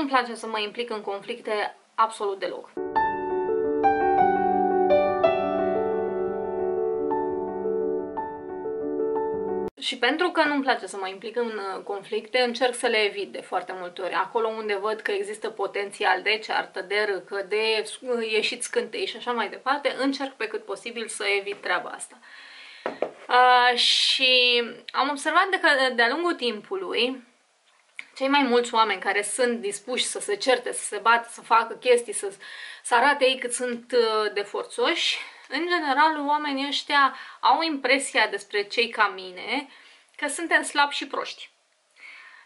nu-mi place să mă implic în conflicte absolut deloc. Și pentru că nu-mi place să mă implic în uh, conflicte, încerc să le evit de foarte multe ori. Acolo unde văd că există potențial de ceartă, de râcă, de uh, ieșit scântei și așa mai departe, încerc pe cât posibil să evit treaba asta. Uh, și am observat de că de-a lungul timpului, cei mai mulți oameni care sunt dispuși să se certe, să se bată, să facă chestii, să, să arate ei cât sunt uh, de forțoși, în general, oamenii ăștia au impresia despre cei ca mine că suntem slabi și proști.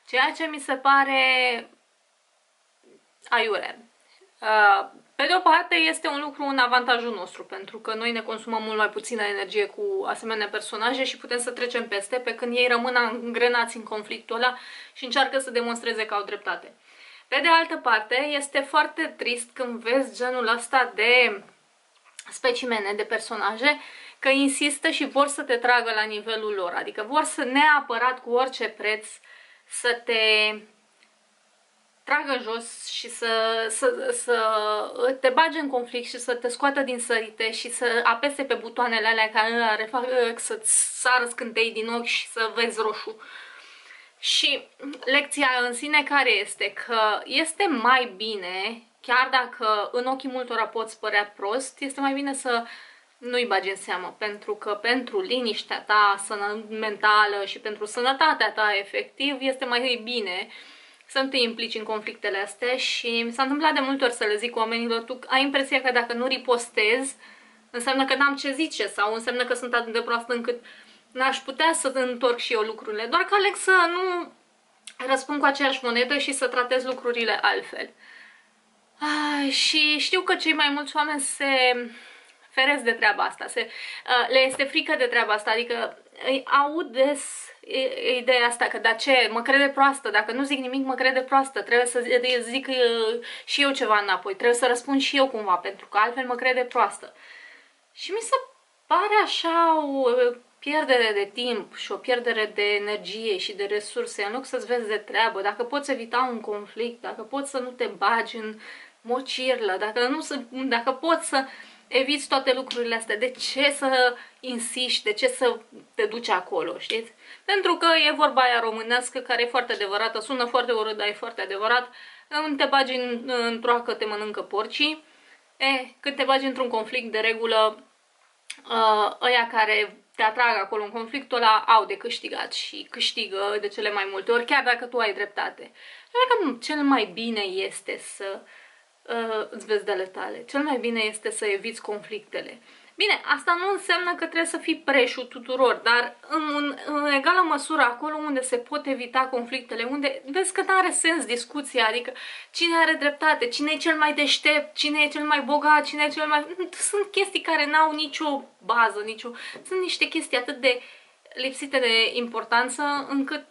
Ceea ce mi se pare aiure. Uh, pe de o parte, este un lucru în avantajul nostru, pentru că noi ne consumăm mult mai puțină energie cu asemenea personaje și putem să trecem peste, pe când ei rămân îngrenați în conflictul ăla și încearcă să demonstreze că au dreptate. Pe de altă parte, este foarte trist când vezi genul ăsta de specimene de personaje că insistă și vor să te tragă la nivelul lor, adică vor să neapărat cu orice preț să te tragă jos și să, să, să te bage în conflict și să te scoată din sărite și să apese pe butoanele alea care fac să-ți sară scântei din ochi și să vezi roșu. Și lecția în sine care este? Că este mai bine chiar dacă în ochii multora poți părea prost, este mai bine să nu-i bagi în seamă, pentru că pentru liniștea ta mentală și pentru sănătatea ta efectiv este mai bine să nu te implici în conflictele astea și mi s-a întâmplat de multe ori să le zic oamenilor, tu ai impresia că dacă nu ripostez, înseamnă că n-am ce zice sau înseamnă că sunt atât de proastă încât n-aș putea să întorc și eu lucrurile, doar că aleg să nu răspund cu aceeași monedă și să tratez lucrurile altfel. Ah, și știu că cei mai mulți oameni se feresc de treaba asta, se, uh, le este frică de treaba asta, adică îi aud des ideea asta că da ce, mă crede proastă, dacă nu zic nimic mă crede proastă, trebuie să zic uh, și eu ceva înapoi, trebuie să răspund și eu cumva, pentru că altfel mă crede proastă. Și mi se pare așa o pierdere de timp și o pierdere de energie și de resurse, în loc să-ți vezi de treabă, dacă poți evita un conflict, dacă poți să nu te bagi în mocirlă, dacă, nu să, dacă poți să eviți toate lucrurile astea, de ce să insiști, de ce să te duci acolo, știți? Pentru că e vorba aia românească care e foarte adevărată, sună foarte urât, dar e foarte adevărat, când te bagi în, într-o te mănâncă porcii, e, când te bagi într-un conflict de regulă, uh, ăia care te atrag acolo în conflictul ăla au de câștigat și câștigă de cele mai multe ori, chiar dacă tu ai dreptate. Cred că cel mai bine este să uh, uh, îți vezi de ale tale. Cel mai bine este să eviți conflictele. Bine, asta nu înseamnă că trebuie să fii preșul tuturor, dar în, în egală măsură acolo unde se pot evita conflictele, unde vezi că nu are sens discuția, adică cine are dreptate, cine e cel mai deștept, cine e cel mai bogat, cine e cel mai... Sunt chestii care n-au nicio bază, nicio... Sunt niște chestii atât de lipsite de importanță încât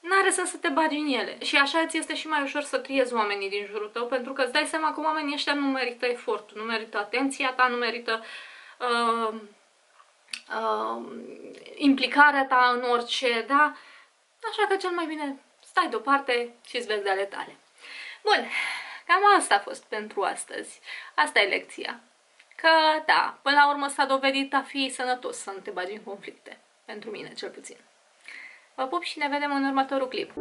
n-are sens să te bagi în ele. Și așa îți este și mai ușor să triezi oamenii din jurul tău, pentru că îți dai seama că oamenii ăștia nu merită efortul, nu merită atenția ta, nu merită uh, uh, implicarea ta în orice, da? Așa că cel mai bine stai deoparte și îți vezi de ale tale. Bun, cam asta a fost pentru astăzi. Asta e lecția. Că, da, până la urmă s-a dovedit a fi sănătos să nu te bagi în conflicte. Pentru mine, cel puțin. Vă pup și ne vedem în următorul clip.